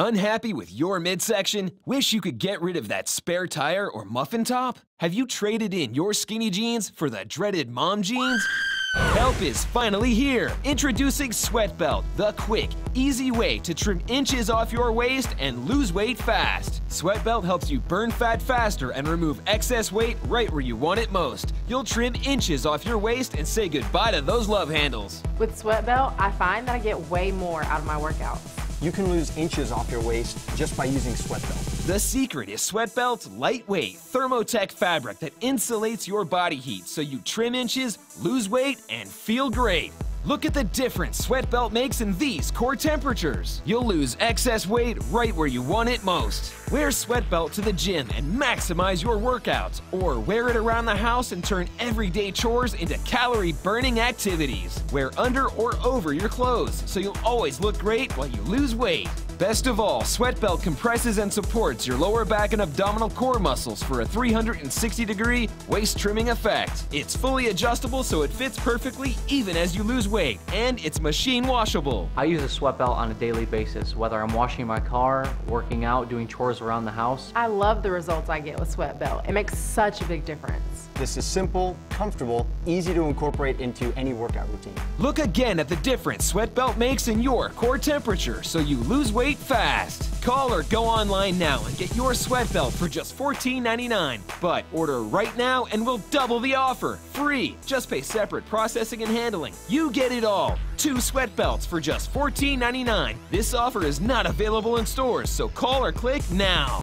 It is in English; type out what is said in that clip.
Unhappy with your midsection? Wish you could get rid of that spare tire or muffin top? Have you traded in your skinny jeans for the dreaded mom jeans? Help is finally here! Introducing Sweat Belt, the quick, easy way to trim inches off your waist and lose weight fast. Sweat Belt helps you burn fat faster and remove excess weight right where you want it most. You'll trim inches off your waist and say goodbye to those love handles. With Sweat Belt, I find that I get way more out of my workouts. You can lose inches off your waist just by using Sweat Belt. The secret is Sweat Belt's lightweight Thermotech fabric that insulates your body heat so you trim inches, lose weight, and feel great. Look at the difference Sweat Belt makes in these core temperatures. You'll lose excess weight right where you want it most. Wear Sweat Belt to the gym and maximize your workouts, or wear it around the house and turn everyday chores into calorie burning activities. Wear under or over your clothes so you'll always look great while you lose weight. Best of all, Sweat Belt compresses and supports your lower back and abdominal core muscles for a 360 degree waist trimming effect. It's fully adjustable so it fits perfectly even as you lose weight, and it's machine washable. I use a sweat belt on a daily basis, whether I'm washing my car, working out, doing chores around the house. I love the results I get with Sweat Belt. It makes such a big difference. This is simple, comfortable, easy to incorporate into any workout routine. Look again at the difference Sweat Belt makes in your core temperature so you lose weight fast. Call or go online now and get your Sweat Belt for just $14.99. But order right now and we'll double the offer. Free. Just pay separate processing and handling. You get it all. Two sweat belts for just $14.99. This offer is not available in stores, so call or click now.